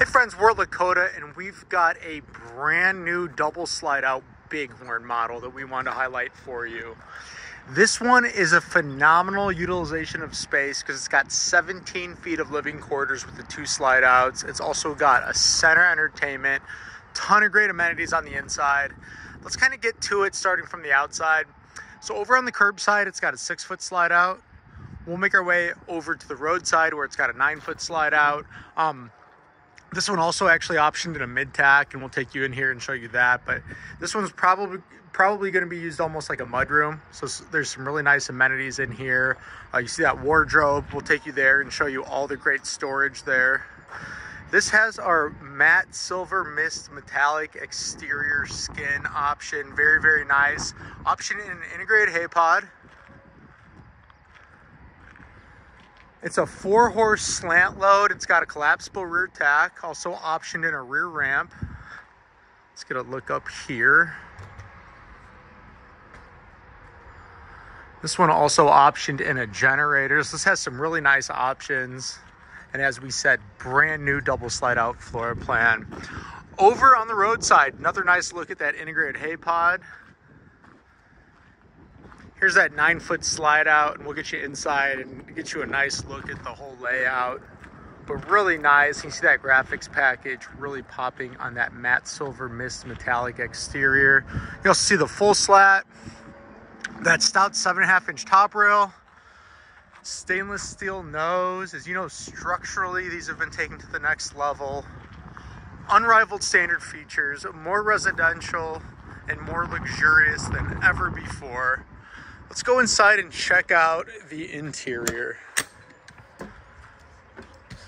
Hey friends, we're Lakota and we've got a brand new double slide out Bighorn model that we want to highlight for you. This one is a phenomenal utilization of space because it's got 17 feet of living quarters with the two slide outs. It's also got a center entertainment, ton of great amenities on the inside. Let's kind of get to it starting from the outside. So over on the curbside, it's got a six foot slide out. We'll make our way over to the roadside where it's got a nine foot slide out. Um, this one also actually optioned in a mid tack, and we'll take you in here and show you that. But this one's probably probably going to be used almost like a mudroom. So there's some really nice amenities in here. Uh, you see that wardrobe? We'll take you there and show you all the great storage there. This has our matte silver mist metallic exterior skin option. Very, very nice. Option in an integrated hay pod. It's a four horse slant load. It's got a collapsible rear tack, also optioned in a rear ramp. Let's get a look up here. This one also optioned in a generator. So this has some really nice options. And as we said, brand new double slide out floor plan. Over on the roadside, another nice look at that integrated hay pod. Here's that nine foot slide out and we'll get you inside and get you a nice look at the whole layout. But really nice. You see that graphics package really popping on that matte silver mist metallic exterior. You also see the full slat, that stout seven and a half inch top rail, stainless steel nose. As you know, structurally, these have been taken to the next level. Unrivaled standard features, more residential and more luxurious than ever before. Let's go inside and check out the interior.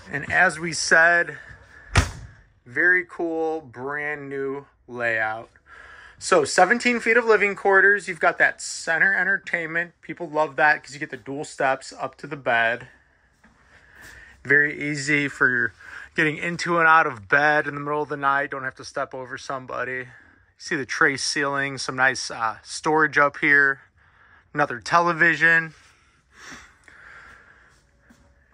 And as we said, very cool, brand new layout. So 17 feet of living quarters. You've got that center entertainment. People love that because you get the dual steps up to the bed. Very easy for getting into and out of bed in the middle of the night. Don't have to step over somebody. See the tray ceiling, some nice uh, storage up here another television.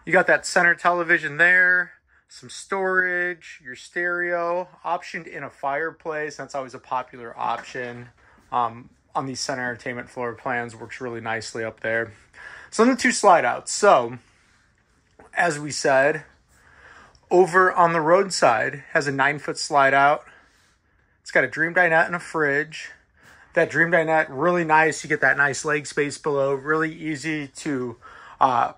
You got that center television there, some storage, your stereo, optioned in a fireplace. That's always a popular option um, on these center entertainment floor plans. Works really nicely up there. So the two slide outs. So, as we said, over on the roadside has a nine foot slide out. It's got a dream dinette and a fridge that dream dinette really nice. You get that nice leg space below. Really easy to uh,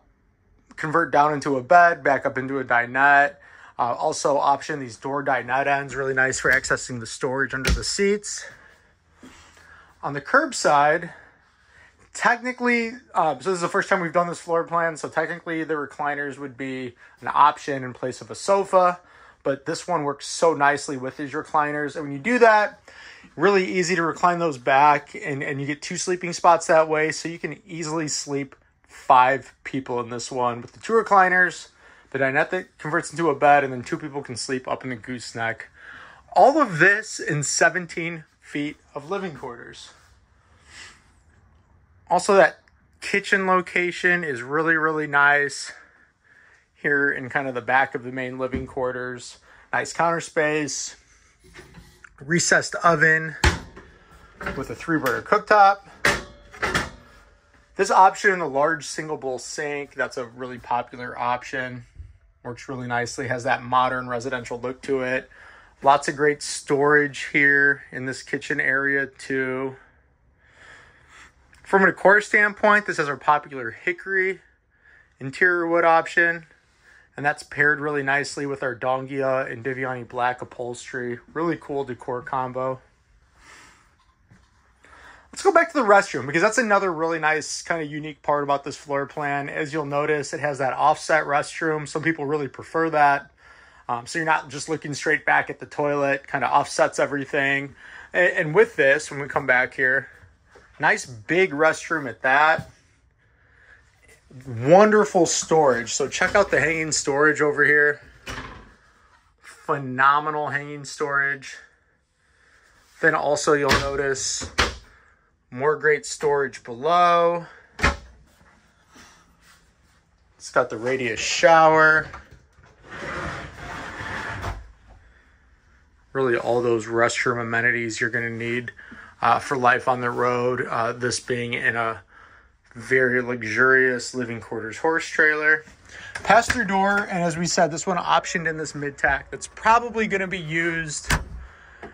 convert down into a bed, back up into a dinette. Uh, also, option these door dinette ends. Really nice for accessing the storage under the seats. On the curbside, technically, uh, so this is the first time we've done this floor plan. So technically, the recliners would be an option in place of a sofa. But this one works so nicely with these recliners. And when you do that, really easy to recline those back and, and you get two sleeping spots that way so you can easily sleep five people in this one with the two recliners the dinette that converts into a bed and then two people can sleep up in the gooseneck. All of this in 17 feet of living quarters. Also that kitchen location is really really nice. Here in kind of the back of the main living quarters. Nice counter space recessed oven with a three burner cooktop. This option in the large single bowl sink, that's a really popular option. Works really nicely, has that modern residential look to it. Lots of great storage here in this kitchen area too. From a decor standpoint, this is our popular hickory interior wood option and that's paired really nicely with our Dongia and Viviani black upholstery. Really cool decor combo. Let's go back to the restroom because that's another really nice kind of unique part about this floor plan. As you'll notice, it has that offset restroom. Some people really prefer that. Um, so you're not just looking straight back at the toilet, kind of offsets everything. And, and with this, when we come back here, nice big restroom at that wonderful storage. So check out the hanging storage over here. Phenomenal hanging storage. Then also you'll notice more great storage below. It's got the radius shower. really all those restroom amenities you're going to need uh, for life on the road. Uh, this being in a very luxurious living quarters horse trailer. Through door, and as we said, this one optioned in this mid tack that's probably going to be used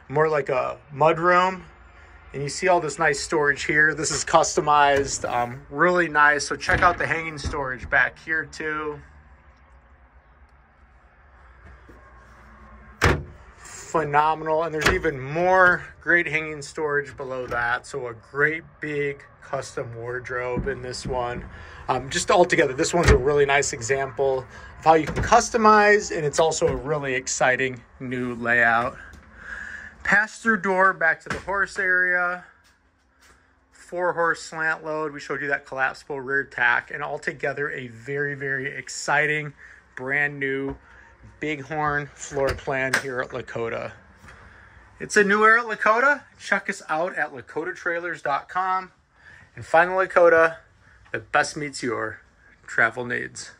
more like a mud room. And you see all this nice storage here. This is customized, um, really nice. So check out the hanging storage back here too. Phenomenal. And there's even more great hanging storage below that. So a great big custom wardrobe in this one. Um, just altogether, this one's a really nice example of how you can customize, and it's also a really exciting new layout. Pass through door back to the horse area. Four horse slant load. We showed you that collapsible rear tack, and altogether a very, very exciting, brand new Bighorn floor plan here at Lakota. It's a new era at Lakota. Check us out at lakotatrailers.com and find the Lakota that best meets your travel needs.